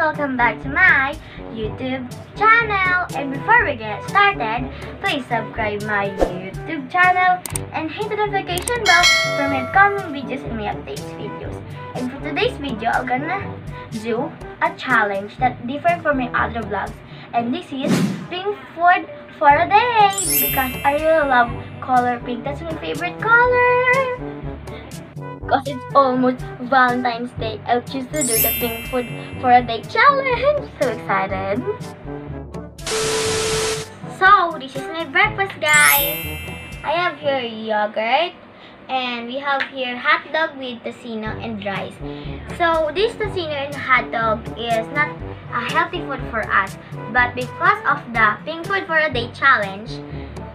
welcome back to my YouTube channel. And before we get started, please subscribe my YouTube channel and hit the notification bell for my upcoming videos and my updates videos. And for today's video, I'm gonna do a challenge that different from my other vlogs. And this is pink food for a day because I really love color pink. That's my favorite color because it's almost Valentine's Day, I'll choose to do the pink food for a day challenge. So excited. So, this is my breakfast, guys. I have here yogurt, and we have here hot dog with tocino and rice. So, this tocino and hot dog is not a healthy food for us, but because of the pink food for a day challenge,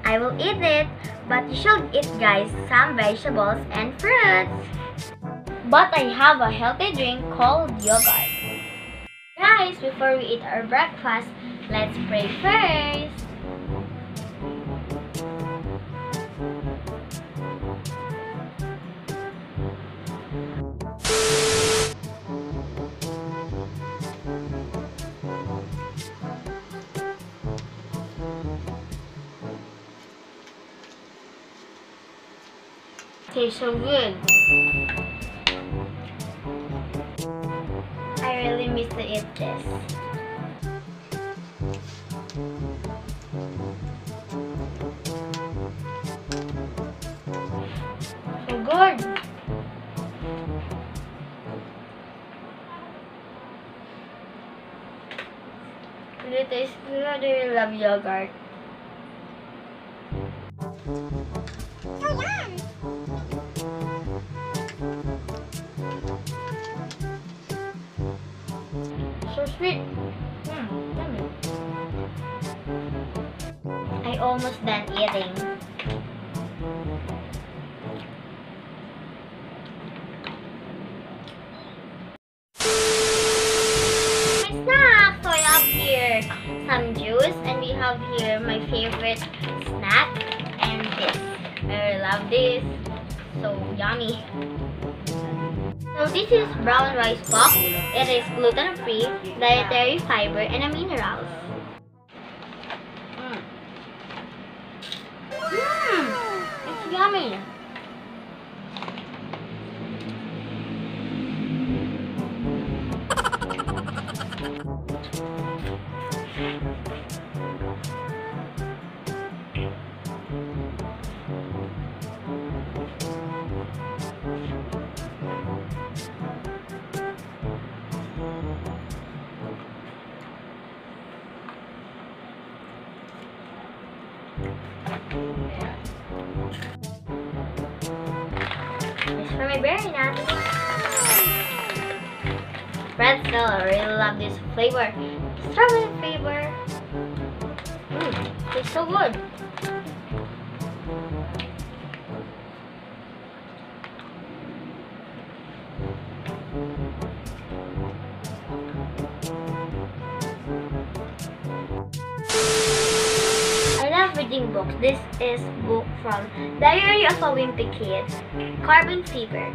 I will eat it, but you should eat guys some vegetables and fruits. But I have a healthy drink called yogurt. Guys, before we eat our breakfast, let's pray first. Tastes so good. I really miss to eat this. So good. Really tastes good. I really love yogurt. Sweet. Mm. I almost done eating. My snack! So I have here some juice and we have here my favorite snack and this. I love this. So yummy. So this is brown rice pop. It is gluten-free, dietary fiber, and minerals. This for my berry nuts. Pretzel, I really love this flavor. Strawberry flavor. Mmm, tastes so good. This is book from Diary of a Wimpy Kid, Cabin Fever.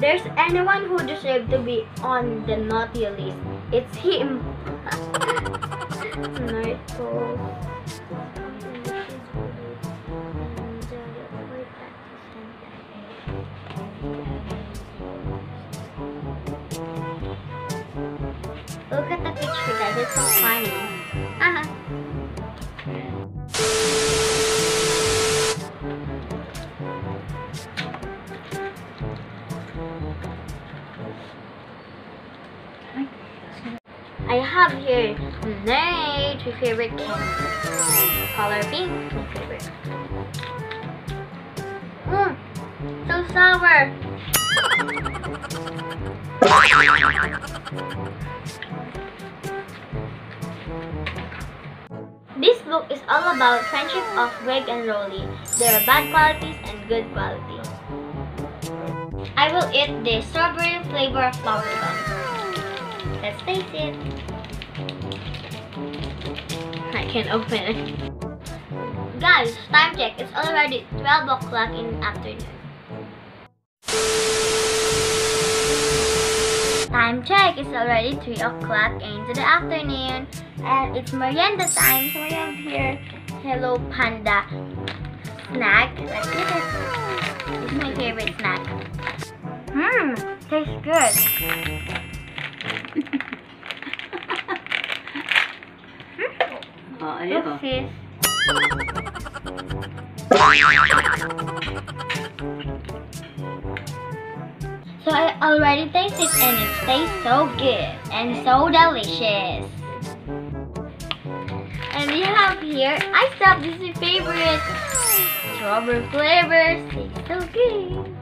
There's anyone who deserves to be on the naughty list. It's him. Narcos. I have here Nate, my favorite candy. Color pink, my favorite. Mmm, so sour. This book is all about friendship of Greg and Rowley, their bad qualities and good qualities. I will eat the strawberry flavor of bubblegum. Let's taste it. Hi. can open it. Guys, time check. It's already 12 o'clock in the afternoon. Time check. It's already 3 o'clock into the afternoon. And it's merienda time. So I have here Hello Panda snack. Let's eat it. It's my favorite snack. Mmm, tastes good. Oh, ayun. Oopsies. So I already tasted and it tastes so good and so delicious. And we have here ice up. This is my favorite. Strawberry flavors. Tastes so good.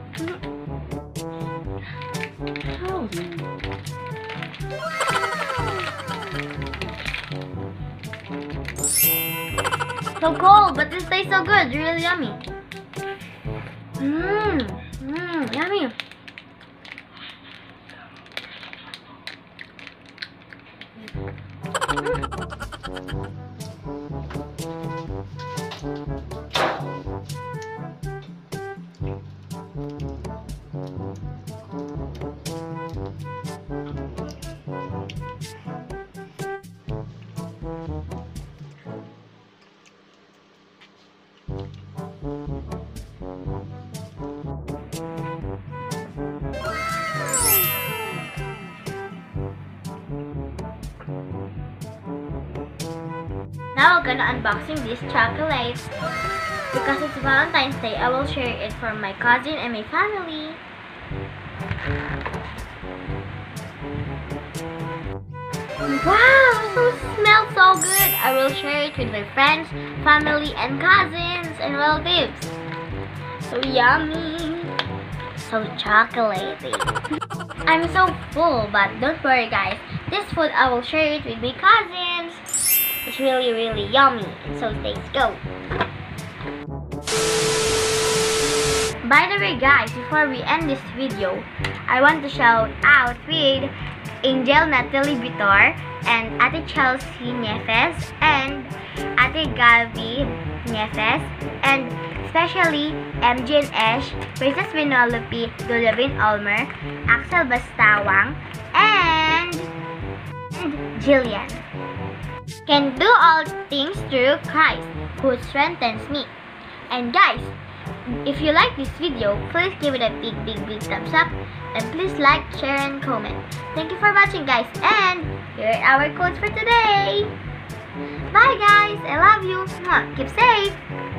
Oh. So cold, but this tastes so good. Really yummy. Mmm. Mmm. Yummy. Now we're gonna unboxing these chocolates. Because it's Valentine's Day, I will share it for my cousin and my family. Wow, so smells so good. I will share it with my friends, family, and cousins and relatives. So yummy. So chocolatey. I'm so full, but don't worry guys. This food I will share it with my cousins. It's really, really yummy. And so tastes go. By the way guys, before we end this video, I want to shout out with Angel Natalie Vitor and Ate Chelsea Niefes and Ate Gabi Niefes and especially MJ and Ash, Princess Vinolopi, Dolabin Olmer, Axel Bastawang, and Jillian. Can do all things through Christ who strengthens me. And guys, if you like this video, please give it a big, big, big thumbs up. And please like, share, and comment. Thank you for watching, guys. And here are our quotes for today. Bye, guys. I love you. Keep safe.